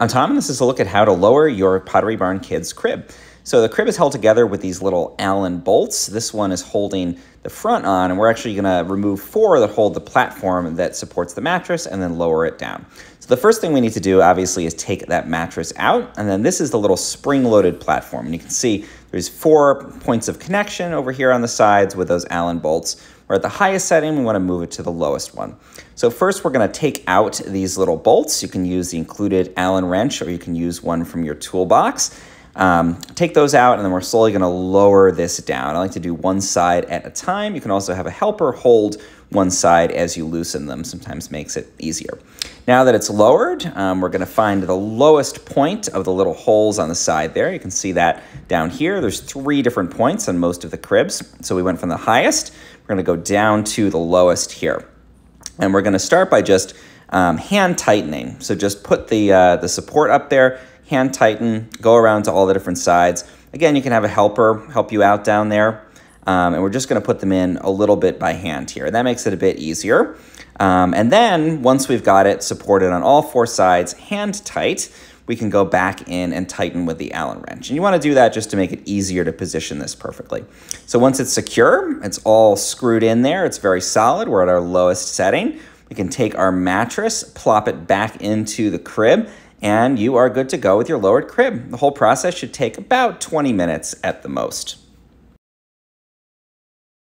I'm Tom, and this is a look at how to lower your Pottery Barn Kids crib. So the crib is held together with these little Allen bolts. This one is holding the front on, and we're actually gonna remove four that hold the platform that supports the mattress and then lower it down. So the first thing we need to do, obviously, is take that mattress out, and then this is the little spring-loaded platform. And you can see there's four points of connection over here on the sides with those Allen bolts. We're at the highest setting, we wanna move it to the lowest one. So first we're gonna take out these little bolts. You can use the included Allen wrench or you can use one from your toolbox. Um, take those out and then we're slowly gonna lower this down. I like to do one side at a time. You can also have a helper hold one side as you loosen them, sometimes makes it easier. Now that it's lowered, um, we're gonna find the lowest point of the little holes on the side there. You can see that down here. There's three different points on most of the cribs. So we went from the highest, we're gonna go down to the lowest here. And we're gonna start by just um, hand tightening. So just put the, uh, the support up there, hand tighten, go around to all the different sides. Again, you can have a helper help you out down there. Um, and we're just gonna put them in a little bit by hand here. That makes it a bit easier. Um, and then once we've got it supported on all four sides, hand tight, we can go back in and tighten with the Allen wrench. And you wanna do that just to make it easier to position this perfectly. So once it's secure, it's all screwed in there, it's very solid, we're at our lowest setting. We can take our mattress, plop it back into the crib, and you are good to go with your lowered crib. The whole process should take about 20 minutes at the most.